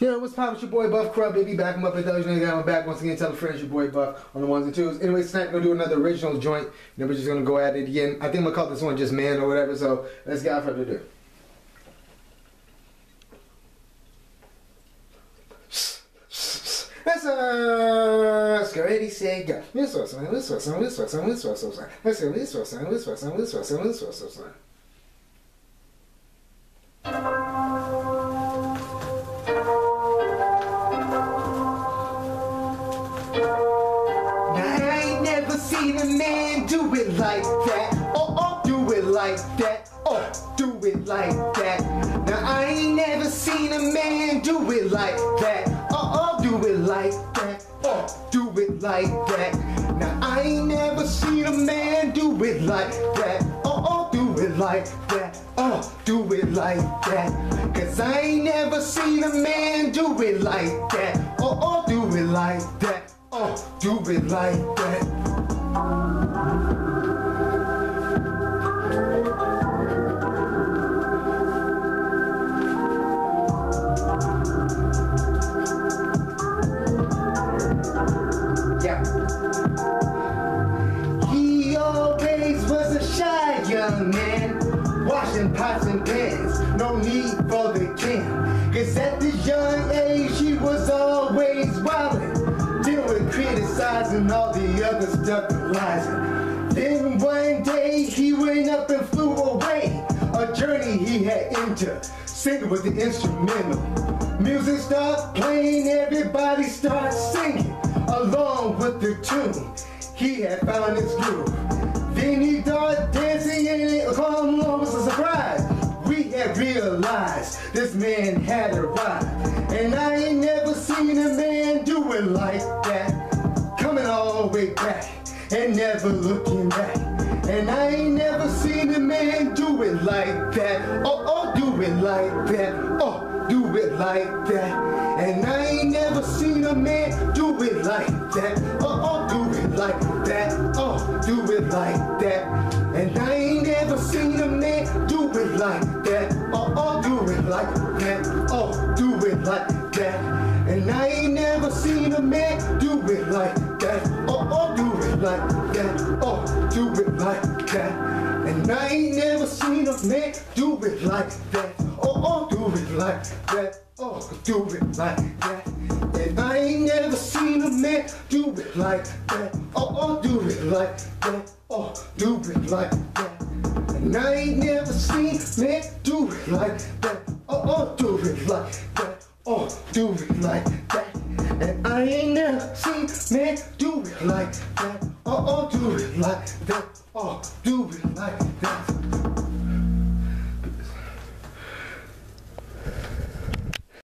Yeah, what's poppin'? It's your boy Buff Correll, baby. Back him up at those. You know, my back once again. Tell a friend your boy Buff on the ones and twos. Anyway, tonight we're gonna do another original joint. Then we're just gonna go at it again. I think I'm gonna call this one just man or whatever. So let's get out further ado. That's a scary say go. This was son, this was son, this was son, this was go, this was son, this was son, this was son, this was son. A man do it like that. Oh, oh, do it like that. Oh, do it like that. Now I ain't never seen a man do it like that. Oh, oh, do it like that. Oh, do it like that. Now I ain't never seen a man do it like that. Oh, oh, do it like that. Oh, do it like that. Cause I ain't never seen a man do it like that. Oh, oh, do it like that. Oh, do it like that. Yeah. He always was a shy young man, washing pots and pans, no need for the can. Cause at this young age he was always wildin', doing criticizing all and rising. Then one day he went up and flew away, a journey he had entered, singing with the instrumental. Music starts playing, everybody starts singing along with the tune. He had found his groove. Then he started dancing and it come was a surprise. We had realized this man had arrived. And I ain't never seen a man do it like that. And never looking back. And I ain't never seen a man do it like that. Oh, oh, do it like that. Oh, do it like that. And I ain't never seen a man do it like that. Oh, oh, do it like that. Oh, do it like that. And I ain't never seen a man do it like that. Oh, oh, do it like that. Oh, do it like that. And I ain't never seen a man do it like that. Oh, oh, like that. Oh, do it like that. And I ain't never seen a man do it like that. Oh, oh, do it like that. Oh, do it like that. And I ain't never seen a man do it like that. Oh, oh, do it like that. Oh, do it like that. And I ain't never seen a man do it like that. Oh, oh, do it like that. Oh, do it like that. Seen man do it like that. Oh, oh, do it like that. Oh, do it